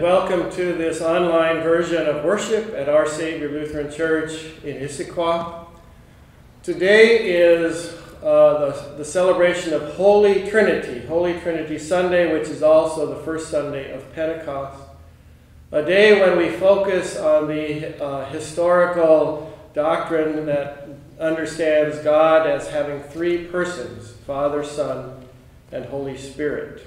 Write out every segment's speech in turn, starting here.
Welcome to this online version of worship at Our Savior Lutheran Church in Issaquah. Today is uh, the, the celebration of Holy Trinity, Holy Trinity Sunday, which is also the first Sunday of Pentecost. A day when we focus on the uh, historical doctrine that understands God as having three persons Father, Son, and Holy Spirit.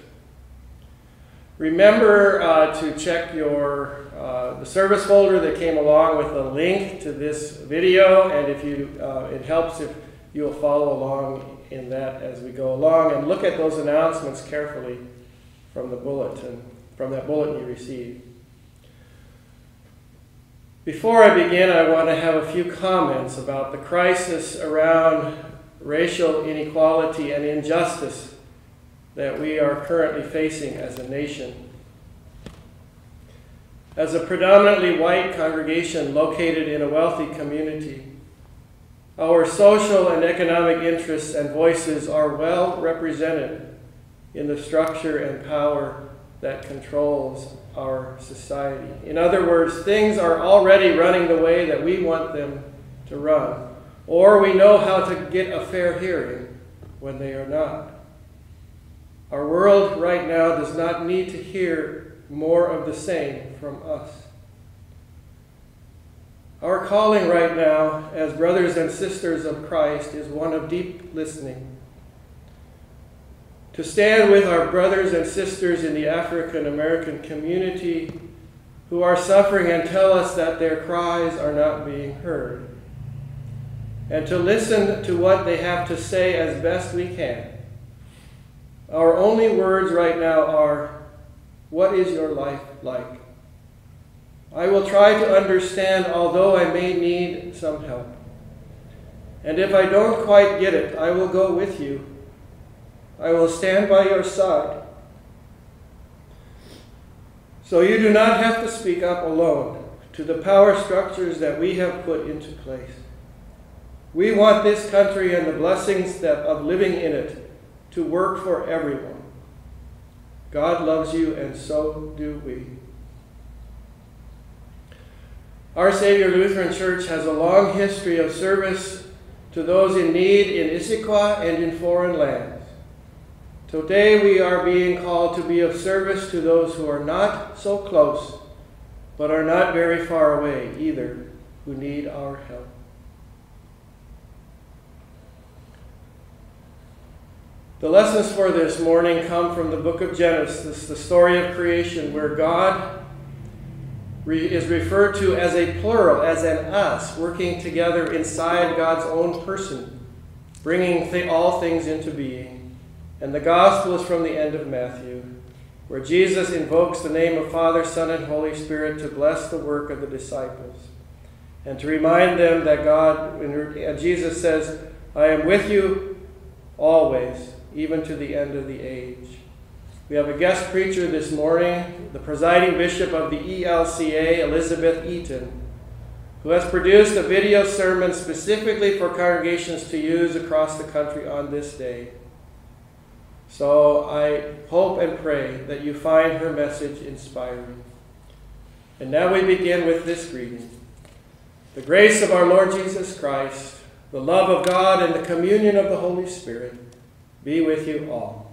Remember uh, to check your uh, the service folder that came along with a link to this video, and if you uh, it helps if you will follow along in that as we go along and look at those announcements carefully from the bulletin from that bulletin you received. Before I begin, I want to have a few comments about the crisis around racial inequality and injustice that we are currently facing as a nation. As a predominantly white congregation located in a wealthy community, our social and economic interests and voices are well represented in the structure and power that controls our society. In other words, things are already running the way that we want them to run, or we know how to get a fair hearing when they are not. Our world right now does not need to hear more of the same from us. Our calling right now, as brothers and sisters of Christ, is one of deep listening. To stand with our brothers and sisters in the African American community who are suffering and tell us that their cries are not being heard. And to listen to what they have to say as best we can our only words right now are, What is your life like? I will try to understand, although I may need some help. And if I don't quite get it, I will go with you. I will stand by your side. So you do not have to speak up alone to the power structures that we have put into place. We want this country and the blessings that, of living in it to work for everyone. God loves you, and so do we. Our Savior Lutheran Church has a long history of service to those in need in Issaquah and in foreign lands. Today we are being called to be of service to those who are not so close, but are not very far away either, who need our help. The lessons for this morning come from the book of Genesis, the story of creation, where God is referred to as a plural, as an us, working together inside God's own person, bringing th- all things into being. And the gospel is from the end of Matthew, where Jesus invokes the name of Father, Son, and Holy Spirit to bless the work of the disciples and to remind them that God, and Jesus says, I am with you always even to the end of the age. We have a guest preacher this morning, the presiding bishop of the ELCA, Elizabeth Eaton, who has produced a video sermon specifically for congregations to use across the country on this day. So I hope and pray that you find her message inspiring. And now we begin with this greeting. The grace of our Lord Jesus Christ, the love of God, and the communion of the Holy Spirit be with you all.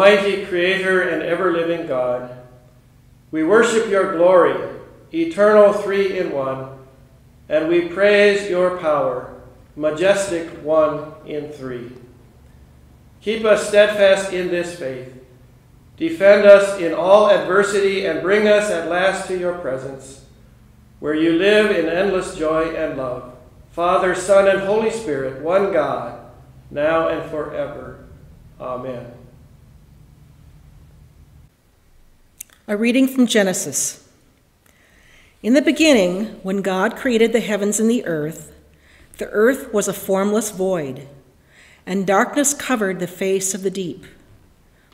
Almighty Creator and ever living God, we worship your glory, eternal three in one, and we praise your power, majestic one in three. Keep us steadfast in this faith. Defend us in all adversity and bring us at last to your presence, where you live in endless joy and love. Father, Son, and Holy Spirit, one God, now and forever. Amen. A reading from Genesis. In the beginning, when God created the heavens and the earth, the earth was a formless void, and darkness covered the face of the deep,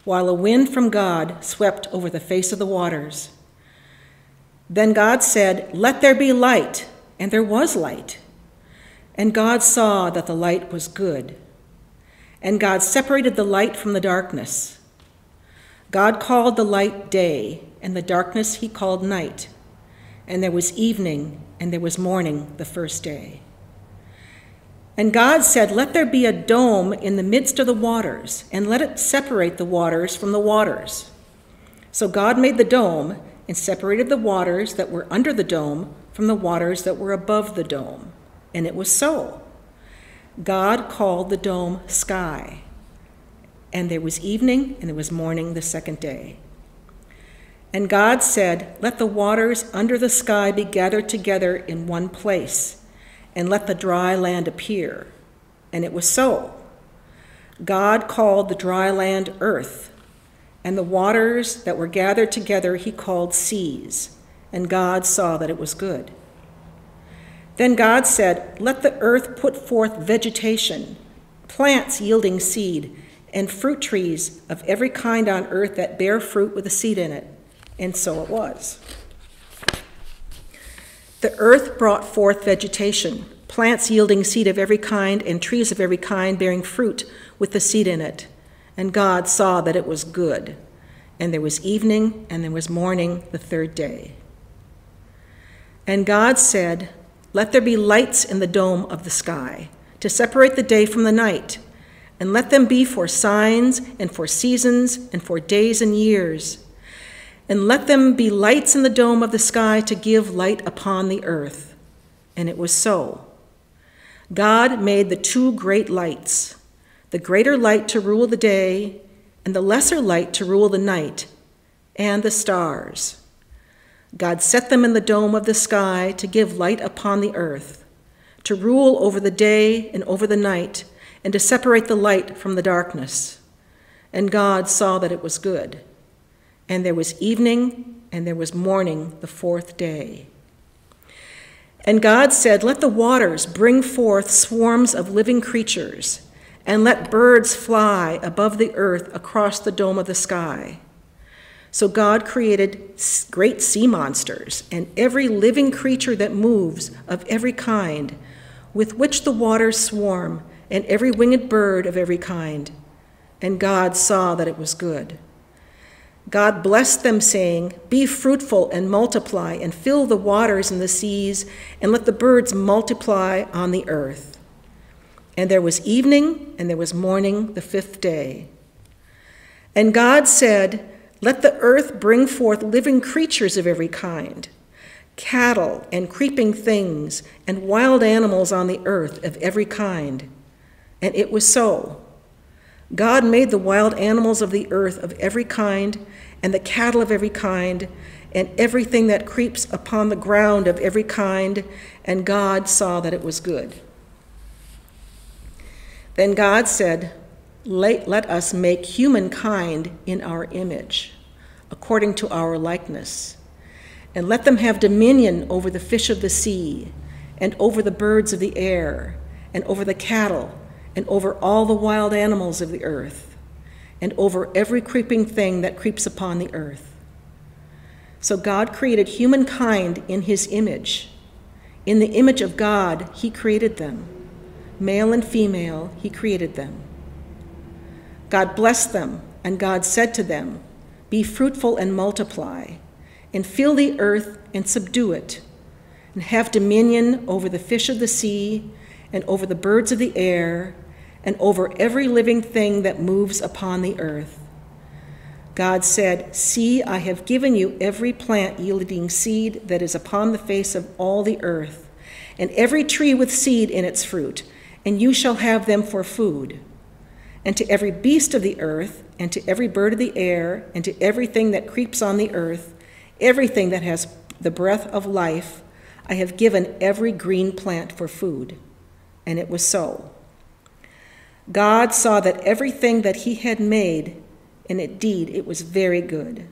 while a wind from God swept over the face of the waters. Then God said, Let there be light, and there was light. And God saw that the light was good. And God separated the light from the darkness. God called the light day, and the darkness he called night. And there was evening, and there was morning the first day. And God said, Let there be a dome in the midst of the waters, and let it separate the waters from the waters. So God made the dome and separated the waters that were under the dome from the waters that were above the dome. And it was so. God called the dome sky. And there was evening, and there was morning the second day. And God said, Let the waters under the sky be gathered together in one place, and let the dry land appear. And it was so. God called the dry land earth, and the waters that were gathered together he called seas. And God saw that it was good. Then God said, Let the earth put forth vegetation, plants yielding seed and fruit trees of every kind on earth that bear fruit with a seed in it. And so it was. The earth brought forth vegetation, plants yielding seed of every kind, and trees of every kind bearing fruit with the seed in it. And God saw that it was good. And there was evening, and there was morning the third day. And God said, Let there be lights in the dome of the sky, to separate the day from the night and let them be for signs and for seasons and for days and years. And let them be lights in the dome of the sky to give light upon the earth. And it was so. God made the two great lights the greater light to rule the day, and the lesser light to rule the night, and the stars. God set them in the dome of the sky to give light upon the earth, to rule over the day and over the night and to separate the light from the darkness. And God saw that it was good. And there was evening, and there was morning the fourth day. And God said, Let the waters bring forth swarms of living creatures, and let birds fly above the earth across the dome of the sky. So God created great sea monsters and every living creature that moves of every kind, with which the waters swarm and every winged bird of every kind. And God saw that it was good. God blessed them, saying, Be fruitful and multiply, and fill the waters and the seas, and let the birds multiply on the earth. And there was evening, and there was morning the fifth day. And God said, Let the earth bring forth living creatures of every kind cattle and creeping things, and wild animals on the earth of every kind and it was so. God made the wild animals of the earth of every kind, and the cattle of every kind, and everything that creeps upon the ground of every kind, and God saw that it was good. Then God said, let, let us make humankind in our image, according to our likeness, and let them have dominion over the fish of the sea, and over the birds of the air, and over the cattle and over all the wild animals of the earth, and over every creeping thing that creeps upon the earth. So God created humankind in his image. In the image of God, he created them. Male and female, he created them. God blessed them, and God said to them, Be fruitful and multiply, and fill the earth and subdue it, and have dominion over the fish of the sea, and over the birds of the air, and over every living thing that moves upon the earth. God said, See, I have given you every plant yielding seed that is upon the face of all the earth, and every tree with seed in its fruit, and you shall have them for food. And to every beast of the earth, and to every bird of the air, and to everything that creeps on the earth, everything that has the breath of life, I have given every green plant for food. And it was so. God saw that everything that he had made, and indeed it was very good.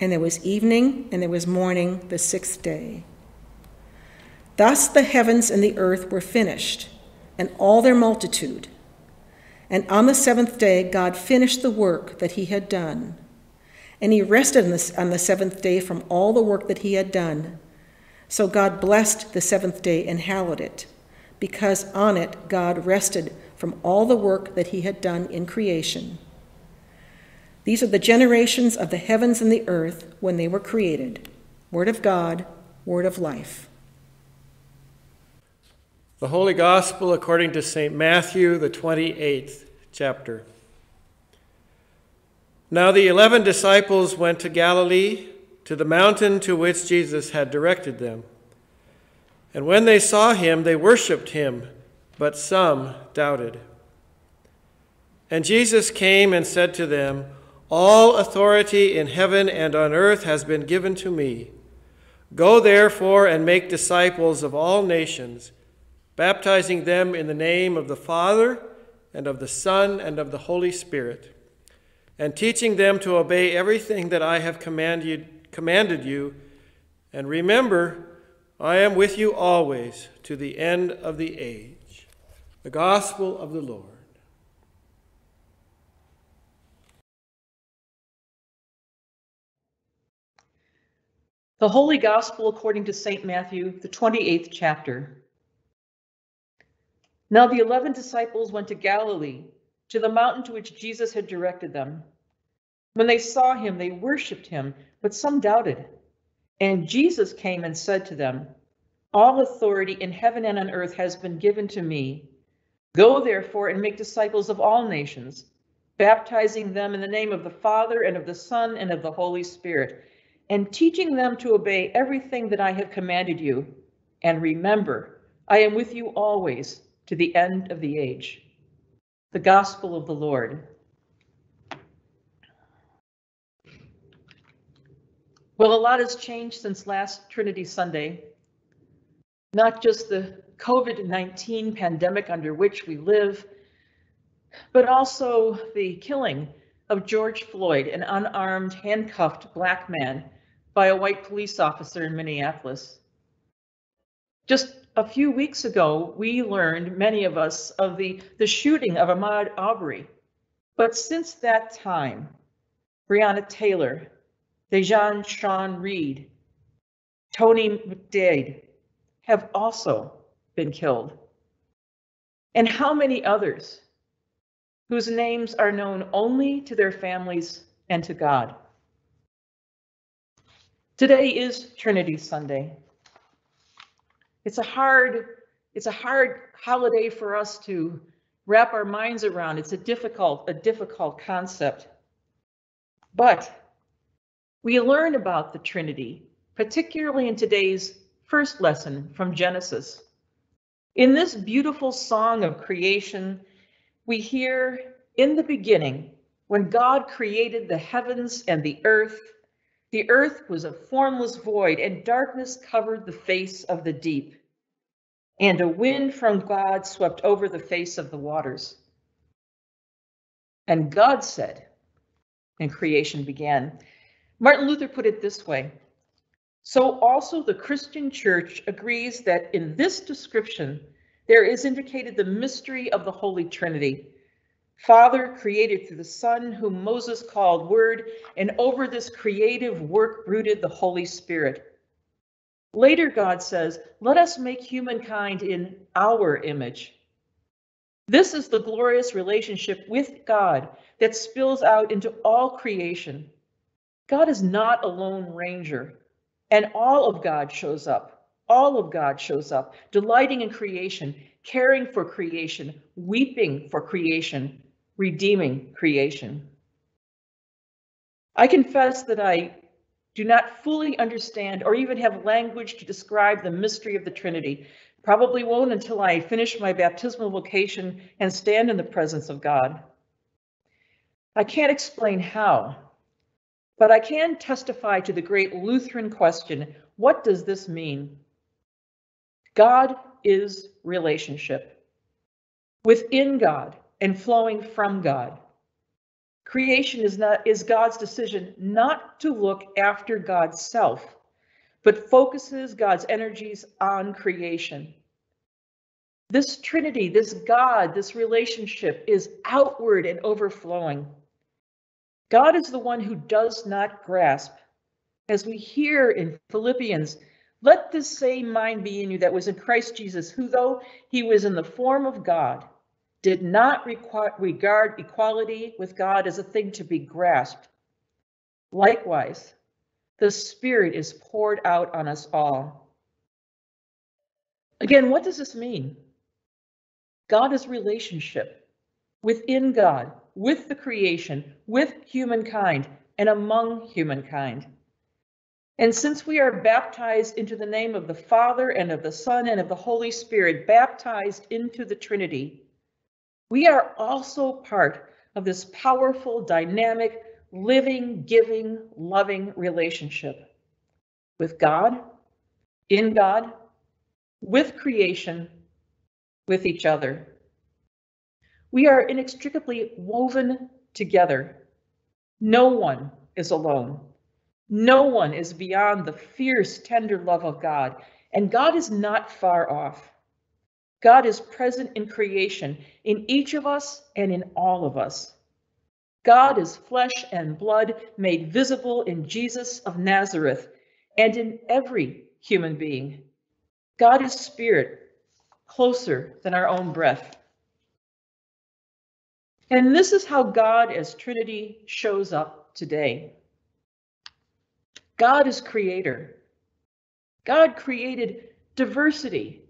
And there was evening, and there was morning the sixth day. Thus the heavens and the earth were finished, and all their multitude. And on the seventh day, God finished the work that he had done. And he rested on the, on the seventh day from all the work that he had done. So God blessed the seventh day and hallowed it, because on it God rested from all the work that he had done in creation. These are the generations of the heavens and the earth when they were created. Word of God, word of life. The Holy Gospel according to St. Matthew, the 28th chapter. Now the eleven disciples went to Galilee, to the mountain to which Jesus had directed them. And when they saw him, they worshipped him, but some doubted. And Jesus came and said to them, All authority in heaven and on earth has been given to me. Go therefore and make disciples of all nations, baptizing them in the name of the Father, and of the Son, and of the Holy Spirit and teaching them to obey everything that I have commanded, you. And remember, I am with you always to the end of the age. The Gospel of the Lord. The Holy Gospel according to St. Matthew, the 28th chapter. Now the eleven disciples went to Galilee, to the mountain to which Jesus had directed them. When they saw him, they worshipped him, but some doubted. And Jesus came and said to them, All authority in heaven and on earth has been given to me. Go therefore and make disciples of all nations, baptizing them in the name of the Father and of the Son and of the Holy Spirit, and teaching them to obey everything that I have commanded you. And remember, I am with you always to the end of the age. The Gospel of the Lord. Well, a lot has changed since last Trinity Sunday. Not just the COVID 19 pandemic under which we live, but also the killing of George Floyd, an unarmed, handcuffed black man, by a white police officer in Minneapolis. Just a few weeks ago, we learned, many of us, of the, the shooting of Ahmaud Arbery. But since that time, Breonna Taylor, Dreasjon Sean Reed, Tony McDade have also been killed. And how many others whose names are known only to their families and to God? Today is Trinity Sunday. It's a hard it's a hard holiday for us to wrap our minds around. It's a difficult a difficult concept. But we learn about the Trinity, particularly in today's first lesson from Genesis. In this beautiful song of creation, we hear in the beginning, when God created the heavens and the earth, the earth was a formless void, and darkness covered the face of the deep. And a wind from God swept over the face of the waters. And God said, and creation began. Martin Luther put it this way So also the Christian church agrees that in this description, there is indicated the mystery of the Holy Trinity. Father created through the Son, whom Moses called Word, and over this creative work brooded the Holy Spirit. Later, God says, Let us make humankind in our image. This is the glorious relationship with God that spills out into all creation. God is not a lone ranger, and all of God shows up. All of God shows up, delighting in creation, caring for creation, weeping for creation, redeeming creation. I confess that I do not fully understand or even have language to describe the mystery of the Trinity. Probably won't until I finish my baptismal vocation and stand in the presence of God. I can't explain how, but I can testify to the great Lutheran question what does this mean? God is relationship within God and flowing from God. Creation is not is God's decision not to look after God's self, but focuses God's energies on creation. This Trinity, this God, this relationship is outward and overflowing. God is the one who does not grasp. As we hear in Philippians, let this same mind be in you that was in Christ Jesus, who, though he was in the form of God, did not regard equality with God as a thing to be grasped. Likewise, the Spirit is poured out on us all. Again, what does this mean? God is relationship within God, with the creation, with humankind, and among humankind. And since we are baptized into the name of the Father and of the Son and of the Holy Spirit, baptized into the Trinity, we are also part of this powerful, dynamic, living, giving, loving relationship with God, in God, with creation, with each other. We are inextricably woven together. No one is alone. No one is beyond the fierce, tender love of God, and God is not far off. God is present in creation, in each of us and in all of us. God is flesh and blood made visible in Jesus of Nazareth and in every human being. God is spirit, closer than our own breath. And this is how God as Trinity shows up today. God is creator. God created diversity,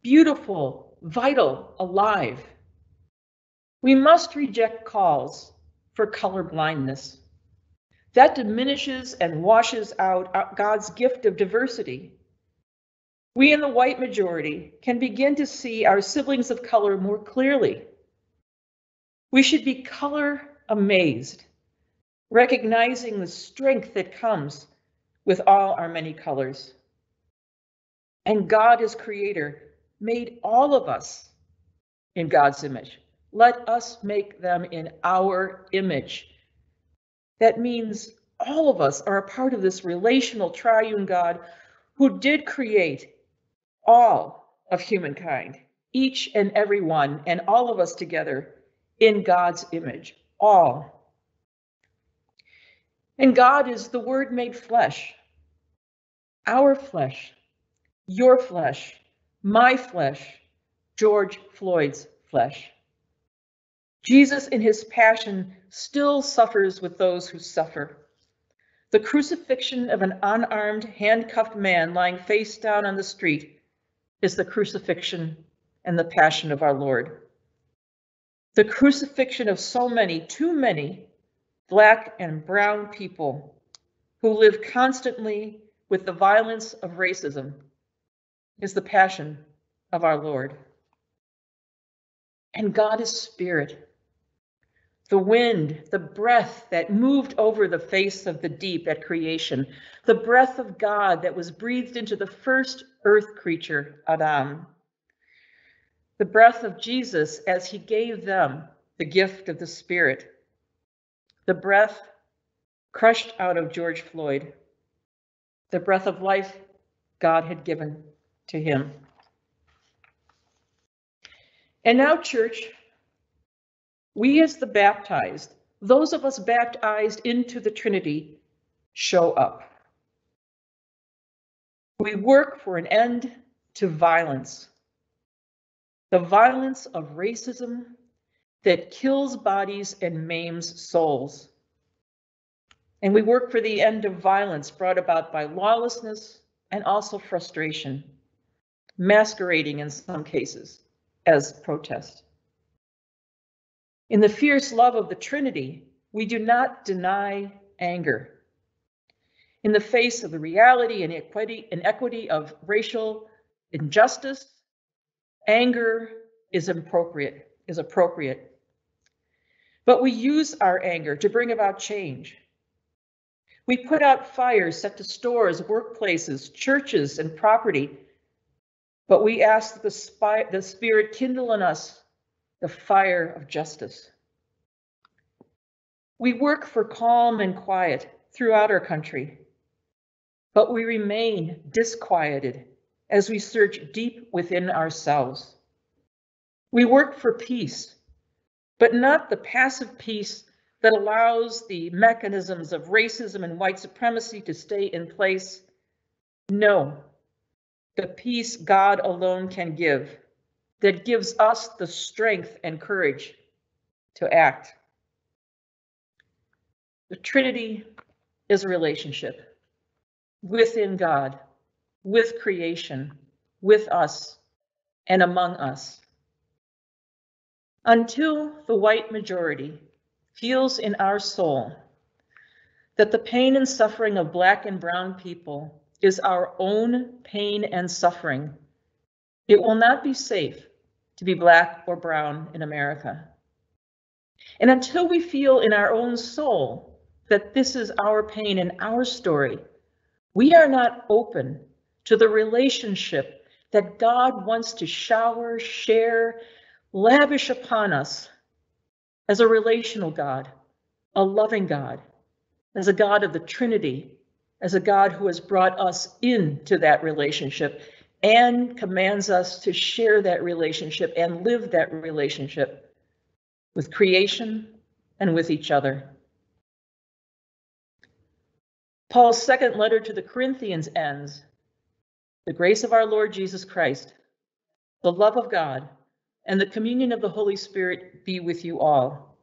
beautiful, vital, alive. We must reject calls for color blindness. That diminishes and washes out uh, God's gift of diversity. We in the white majority can begin to see our siblings of color more clearly. We should be color amazed, recognizing the strength that comes with all our many colors. And God as creator made all of us in God's image. Let us make them in our image. That means all of us are a part of this relational triune God who did create all of humankind, each and every one, and all of us together in God's image, all. And God is the Word made flesh, our flesh, your flesh, my flesh, George Floyd's flesh. Jesus, in his passion, still suffers with those who suffer. The crucifixion of an unarmed, handcuffed man lying face down on the street is the crucifixion and the passion of our Lord. The crucifixion of so many, too many, black and brown people who live constantly with the violence of racism is the passion of our Lord. And God is spirit. The wind, the breath that moved over the face of the deep at creation, the breath of God that was breathed into the first earth creature, Adam. The breath of Jesus as he gave them the gift of the Spirit. The breath crushed out of George Floyd. The breath of life God had given to him. And now, church, we as the baptized, those of us baptized into the Trinity, show up. We work for an end to violence. The violence of racism that kills bodies and maims souls. And we work for the end of violence brought about by lawlessness and also frustration, masquerading in some cases as protest. In the fierce love of the Trinity, we do not deny anger. In the face of the reality and equity, inequity of racial injustice, anger is appropriate, is appropriate. But we use our anger to bring about change. We put out fires set to stores, workplaces, churches, and property. But we ask that the, the Spirit kindle in us the fire of justice. We work for calm and quiet throughout our country, but we remain disquieted as we search deep within ourselves. We work for peace, but not the passive peace that allows the mechanisms of racism and white supremacy to stay in place. No, the peace God alone can give, that gives us the strength and courage to act. The Trinity is a relationship within God, with creation, with us, and among us. Until the white majority feels in our soul that the pain and suffering of Black and Brown people is our own pain and suffering, it will not be safe to be Black or Brown in America. And until we feel in our own soul that this is our pain and our story. We are not open to the relationship that God wants to shower, share, lavish upon us as a relational God, a loving God, as a God of the Trinity, as a God who has brought us into that relationship and commands us to share that relationship and live that relationship with creation and with each other. Paul's second letter to the Corinthians ends The grace of our Lord Jesus Christ, the love of God, and the communion of the Holy Spirit be with you all.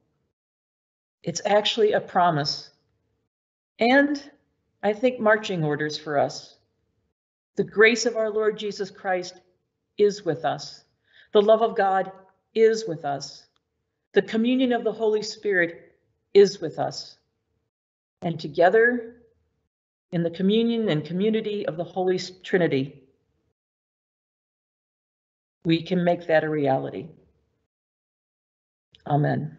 It's actually a promise. And I think marching orders for us. The grace of our Lord Jesus Christ is with us. The love of God is with us. The communion of the Holy Spirit is with us. And together in the communion and community of the Holy Trinity, we can make that a reality. Amen.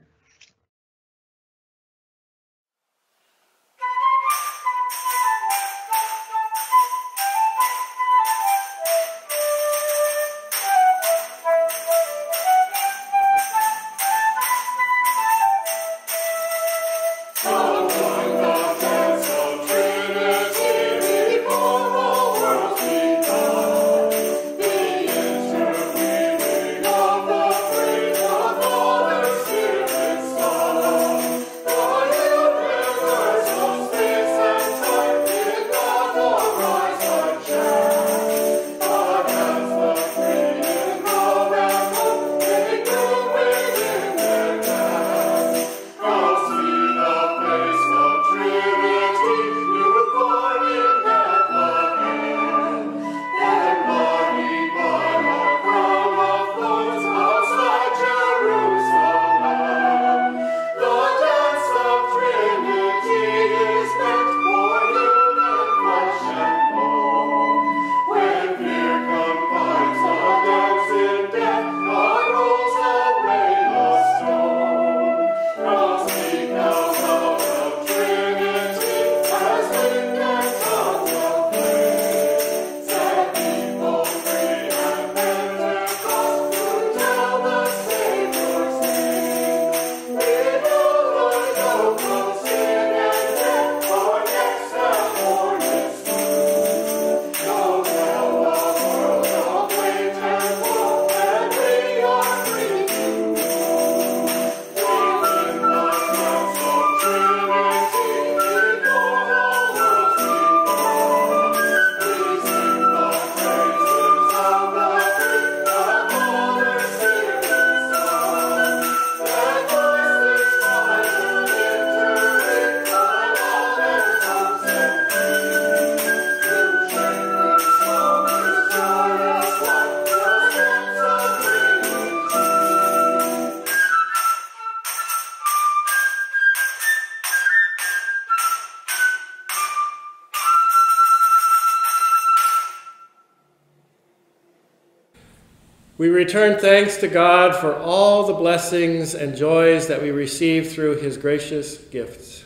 We return thanks to God for all the blessings and joys that we receive through his gracious gifts.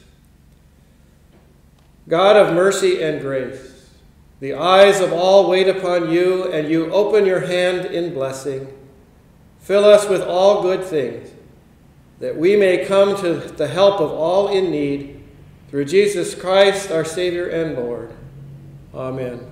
God of mercy and grace, the eyes of all wait upon you, and you open your hand in blessing. Fill us with all good things, that we may come to the help of all in need, through Jesus Christ, our Savior and Lord. Amen.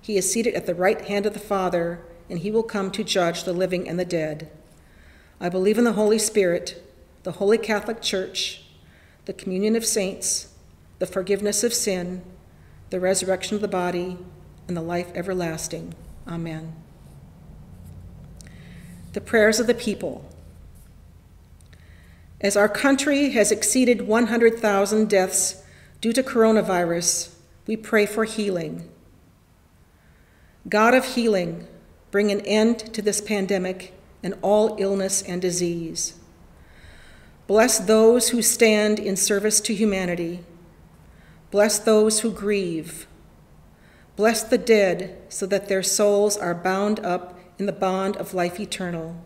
he is seated at the right hand of the Father, and he will come to judge the living and the dead. I believe in the Holy Spirit, the Holy Catholic Church, the communion of saints, the forgiveness of sin, the resurrection of the body, and the life everlasting. Amen. The prayers of the people. As our country has exceeded 100,000 deaths due to coronavirus, we pray for healing. God of healing, bring an end to this pandemic and all illness and disease. Bless those who stand in service to humanity. Bless those who grieve. Bless the dead so that their souls are bound up in the bond of life eternal.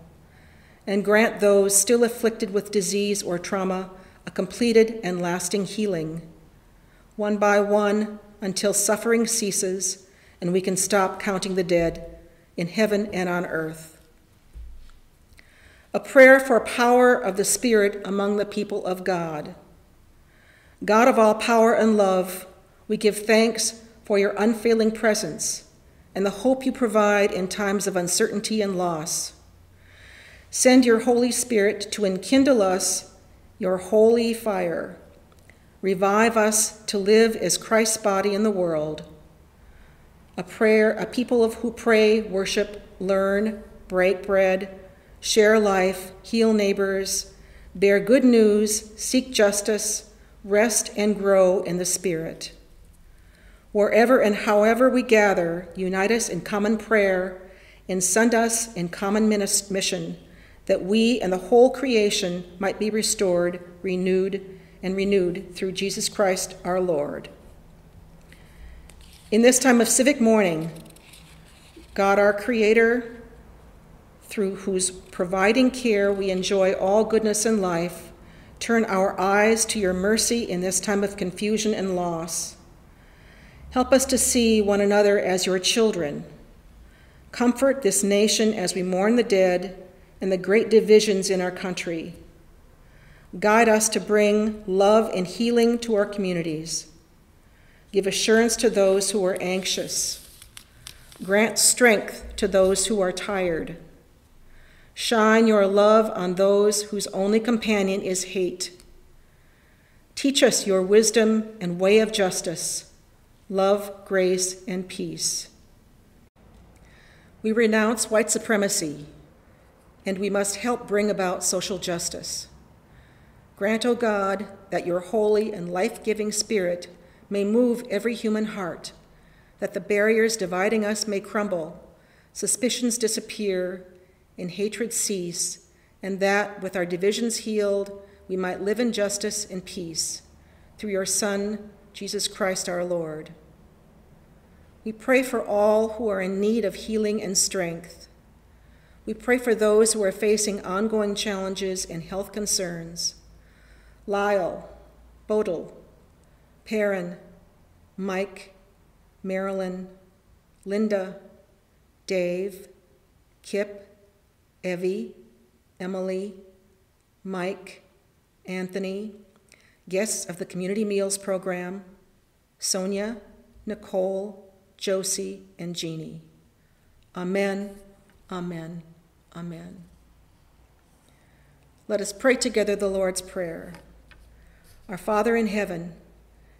And grant those still afflicted with disease or trauma a completed and lasting healing, one by one until suffering ceases and we can stop counting the dead in heaven and on earth. A prayer for power of the Spirit among the people of God. God of all power and love, we give thanks for your unfailing presence and the hope you provide in times of uncertainty and loss. Send your Holy Spirit to enkindle us your holy fire. Revive us to live as Christ's body in the world a prayer, a people of who pray, worship, learn, break bread, share life, heal neighbors, bear good news, seek justice, rest and grow in the Spirit. Wherever and however we gather, unite us in common prayer and send us in common mission that we and the whole creation might be restored, renewed, and renewed through Jesus Christ our Lord. In this time of civic mourning, God, our Creator, through whose providing care we enjoy all goodness in life, turn our eyes to your mercy in this time of confusion and loss. Help us to see one another as your children. Comfort this nation as we mourn the dead and the great divisions in our country. Guide us to bring love and healing to our communities. Give assurance to those who are anxious. Grant strength to those who are tired. Shine your love on those whose only companion is hate. Teach us your wisdom and way of justice, love, grace, and peace. We renounce white supremacy, and we must help bring about social justice. Grant, O oh God, that your holy and life giving spirit may move every human heart, that the barriers dividing us may crumble, suspicions disappear, and hatred cease, and that, with our divisions healed, we might live in justice and peace. Through your Son, Jesus Christ our Lord. We pray for all who are in need of healing and strength. We pray for those who are facing ongoing challenges and health concerns. Lyle, Bodil, Perrin, Mike, Marilyn, Linda, Dave, Kip, Evie, Emily, Mike, Anthony, guests of the Community Meals Program, Sonia, Nicole, Josie, and Jeannie. Amen, amen, amen. Let us pray together the Lord's Prayer. Our Father in heaven,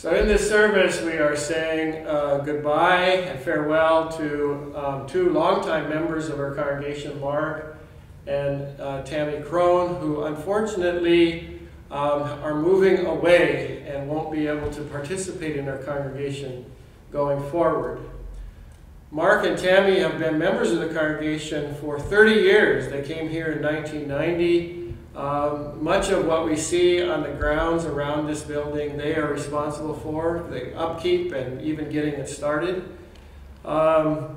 So, in this service, we are saying uh, goodbye and farewell to um, two longtime members of our congregation, Mark and uh, Tammy Crone, who unfortunately um, are moving away and won't be able to participate in our congregation going forward. Mark and Tammy have been members of the congregation for 30 years. They came here in 1990. Um, much of what we see on the grounds around this building, they are responsible for, the upkeep and even getting it started. Um,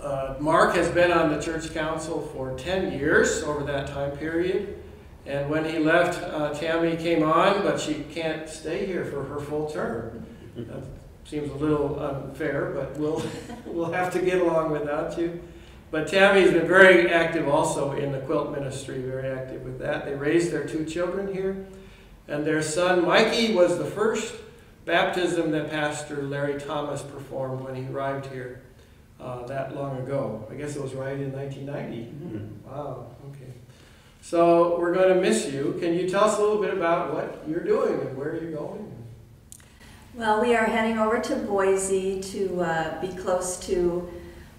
uh, Mark has been on the church council for 10 years over that time period. And when he left, uh, Tammy came on, but she can't stay here for her full term. That Seems a little unfair, but we'll, we'll have to get along without you. But Tammy's been very active also in the quilt ministry, very active with that. They raised their two children here. And their son, Mikey, was the first baptism that Pastor Larry Thomas performed when he arrived here uh, that long ago. I guess it was right in 1990. Mm-hmm. Wow, okay. So we're going to miss you. Can you tell us a little bit about what you're doing and where you're going? Well, we are heading over to Boise to uh, be close to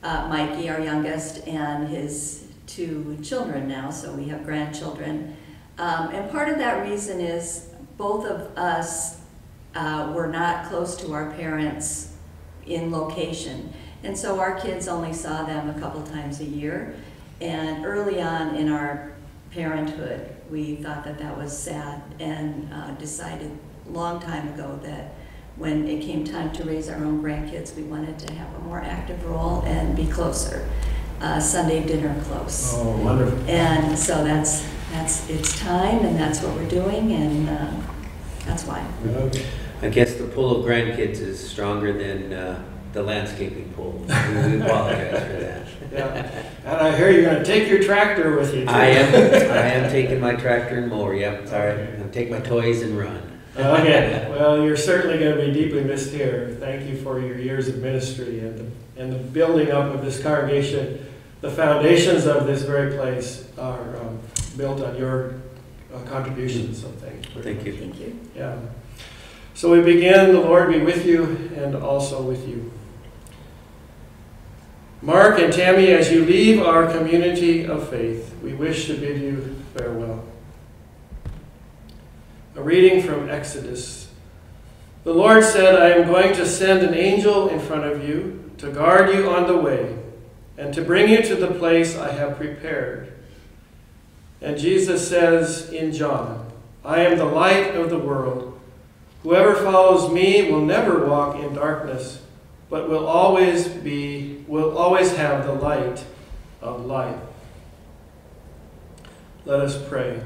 uh, Mikey, our youngest, and his two children now, so we have grandchildren. Um, and part of that reason is both of us uh, were not close to our parents in location. And so our kids only saw them a couple times a year. And early on in our parenthood, we thought that that was sad and uh, decided long time ago that when it came time to raise our own grandkids, we wanted to have a more active role and be closer. Uh, Sunday dinner close. Oh, wonderful. And so that's, that's, it's time and that's what we're doing and uh, that's why. I guess the pull of grandkids is stronger than uh, the landscaping pull. We apologize for that. Yeah. And I hear you're going to take your tractor with you too. I am, I am taking my tractor and mower, yep, sorry. I'm taking my toys and run. Okay, well, you're certainly going to be deeply missed here. Thank you for your years of ministry and the, and the building up of this congregation. The foundations of this very place are um, built on your uh, contributions, so thank you. Thank you. Thank you. Yeah. So we begin, the Lord be with you and also with you. Mark and Tammy, as you leave our community of faith, we wish to bid you farewell. A reading from Exodus. The Lord said, I am going to send an angel in front of you to guard you on the way and to bring you to the place I have prepared. And Jesus says in John, I am the light of the world. Whoever follows me will never walk in darkness, but will always be will always have the light of life. Let us pray.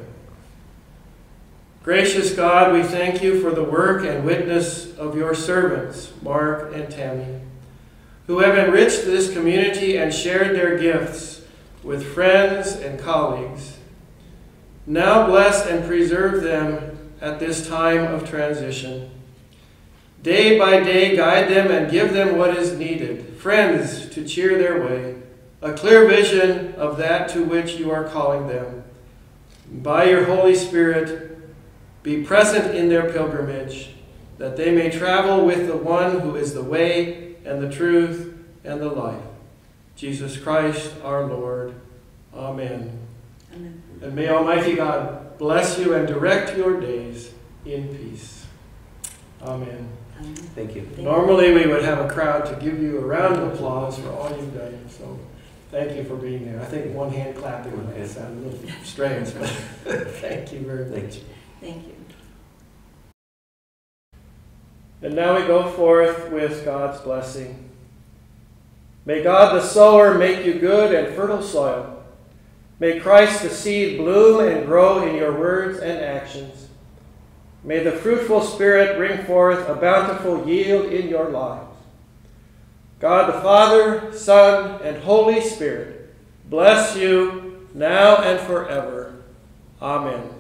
Gracious God, we thank you for the work and witness of your servants, Mark and Tammy, who have enriched this community and shared their gifts with friends and colleagues. Now bless and preserve them at this time of transition. Day by day, guide them and give them what is needed friends to cheer their way, a clear vision of that to which you are calling them. By your Holy Spirit, be present in their pilgrimage, that they may travel with the one who is the way and the truth and the life, Jesus Christ our Lord. Amen. Amen. And may Almighty God bless you and direct your days in peace. Amen. Thank you. Normally we would have a crowd to give you a round of applause for all you've done. So thank you for being there. I think one hand clapping might sound a little strange, but thank you very much. Thank you. And now we go forth with God's blessing. May God the sower make you good and fertile soil. May Christ the seed bloom and grow in your words and actions. May the fruitful Spirit bring forth a bountiful yield in your lives. God the Father, Son, and Holy Spirit bless you now and forever. Amen.